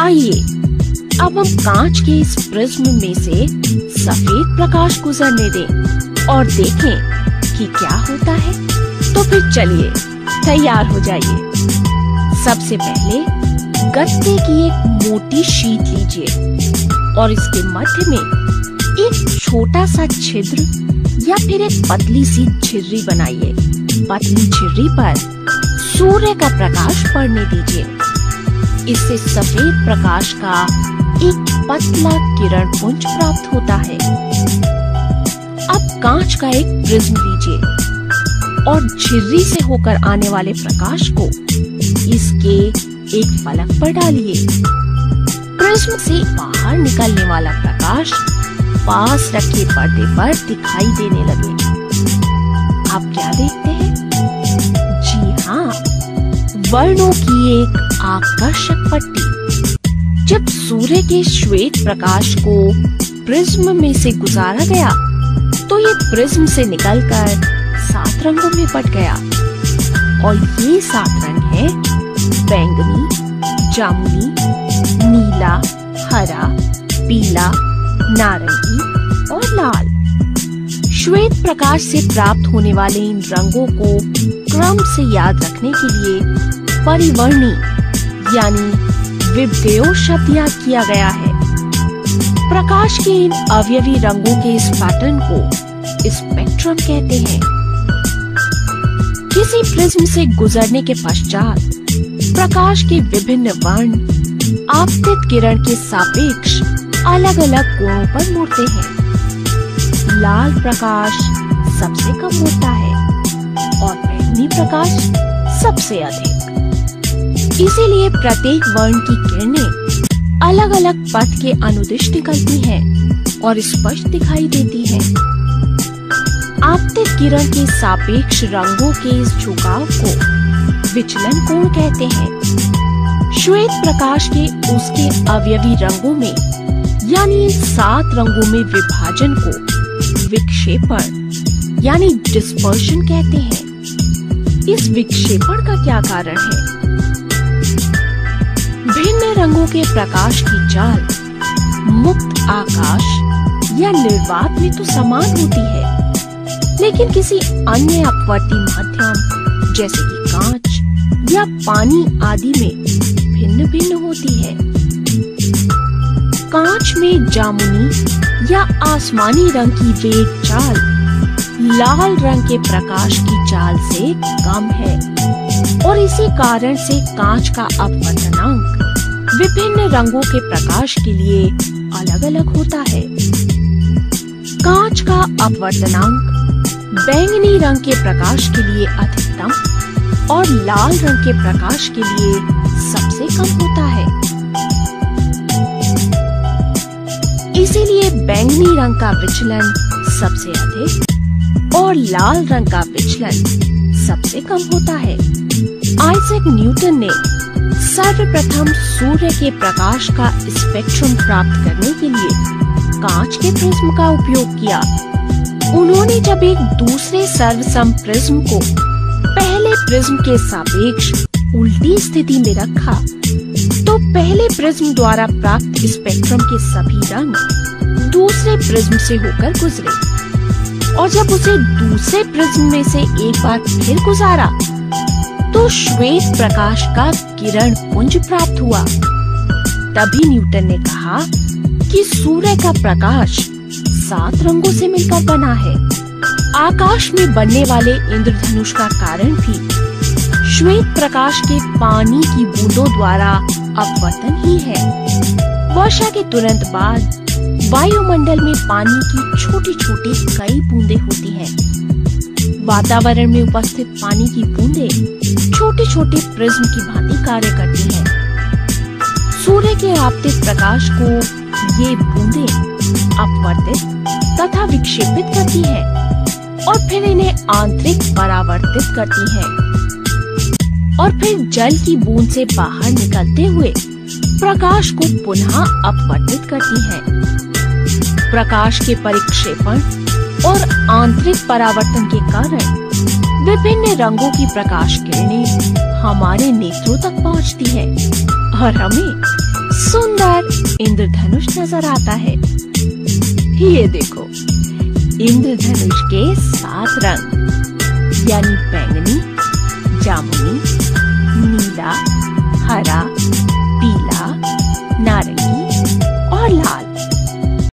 आइए, अब हम कांच के इस प्रिज्म में से सफ़ेद प्रकाश गुजरने दें और देखें कि क्या होता है। तो फिर चलिए, तैयार हो जाइए। सबसे पहले गत्ते की एक मोटी शीट लीजिए और इसके मध्य में एक छोटा सा छिद्र या फिर एक पतली सी छिर्री बनाइए। पतली छिर्री पर सूर्य का प्रकाश पड़ने दीजिए। इससे सफ़ेद प्रकाश का एक पतला किरण पुंज प्राप्त होता है। अब कांच का एक प्रिज्म लीजिए और झिर्री से होकर आने वाले प्रकाश को इसके एक फलक पर डालिए। प्रिज्म से बाहर निकलने वाला प्रकाश पास रखे पर्दे पर दिखाई देने लगे। आप क्या देखते हैं? वर्णों की एक आकर्षक पट्टी। जब सूर्य के श्वेत प्रकाश को प्रिज्म में से गुजारा गया तो ये प्रिज्म से निकलकर सात रंगों में बट गया। और ये सात रंग है, बैंगनी, जामुनी, नीला, हरा, पीला, नारंगी और लाल। श्वेत प्रकाश से प्राप्त होने वाले इन रंगों को क्रम से याद रखने के लिए परिवर्णी, यानी याद किया गया है। प्रकाश के इन अवयवी रंगों के इस पैटर्न को स्पेक्ट्रम कहते हैं। किसी प्रिज्म से गुजरने के पश्चात प्रकाश के विभिन्न वर्ण आपतित किरण के सापेक्ष अलग अलग कोणों पर मुड़ते हैं। लाल प्रकाश सबसे कम होता है और बैंगनी प्रकाश सबसे अधिक इसीलिए प्रत्येक वर्ण की किरणें अलग अलग पथ के अनुदिश निकलती हैं और स्पष्ट दिखाई देती हैं। आपतित किरण के सापेक्ष रंगों के इस झुकाव को विचलन कोण कहते हैं। श्वेत प्रकाश के उसके अवयवी रंगों में, यानी सात रंगों में विभाजन को विक्षेपण, यानी डिस्पर्शन कहते हैं। इस विक्षेपण का क्या कारण है? रंगों के प्रकाश की चाल मुक्त आकाश या निर्वात में तो समान होती है। लेकिन किसी अन्य अपवर्ती माध्यम, जैसे कि कांच या पानी आदि में भिन्न भिन्न होती है। कांच में जामुनी या आसमानी रंग की वेग चाल लाल रंग के प्रकाश की चाल से कम है। और इसी कारण से कांच का अपवर्तनांक विभिन्न रंगों के प्रकाश के लिए अलग अलग होता है। कांच का अपवर्तनांक बैंगनी रंग के प्रकाश के लिए अधिकतम और लाल रंग के प्रकाश के लिए सबसे कम होता है। इसीलिए बैंगनी रंग का विचलन सबसे अधिक और लाल रंग का विचलन सबसे कम होता है। आइजैक न्यूटन ने सर्वप्रथम सूर्य के प्रकाश का स्पेक्ट्रम प्राप्त करने के लिए कांच के प्रिज्म का उपयोग किया। उन्होंने जब एक दूसरे सर्वसम प्रिज्म को पहले प्रिज्म के सापेक्ष उल्टी स्थिति में रखा तो पहले प्रिज्म द्वारा प्राप्त स्पेक्ट्रम के सभी रंग दूसरे प्रिज्म से होकर गुजरे और जब उसे दूसरे प्रिज्म में से एक बार फिर गुजारा तो श्वेत प्रकाश का किरण पुंज प्राप्त हुआ। तभी न्यूटन ने कहा कि सूर्य का प्रकाश सात रंगों से मिलकर बना है। आकाश में बनने वाले इंद्रधनुष का कारण भी श्वेत प्रकाश के पानी की बूंदों द्वारा अपवर्तन ही है। वर्षा के तुरंत बाद वायुमंडल में पानी की छोटी छोटी कई बूंदे होती हैं। वातावरण में उपस्थित पानी की बूंदे छोटे छोटे प्रिज्म की भांति कार्य करती हैं। सूर्य के आपतित प्रकाश को ये बूंदे अपवर्तित तथा विक्षेपित करती है और फिर इन्हें आंतरिक परावर्तित करती है और फिर जल की बूंद से बाहर निकलते हुए प्रकाश को पुनः अपवर्तित करती है प्रकाश के परिक्षेपण और आंतरिक परावर्तन के कारण विभिन्न रंगों की प्रकाश किरणें हमारे नेत्रों तक पहुँचती है और हमें सुंदर इंद्रधनुष नज़र आता है। ये देखो, इंद्रधनुष के सात रंग, यानी बैंगनी, जामुनी, नीला, हरा, पीला, नारंगी और लाल।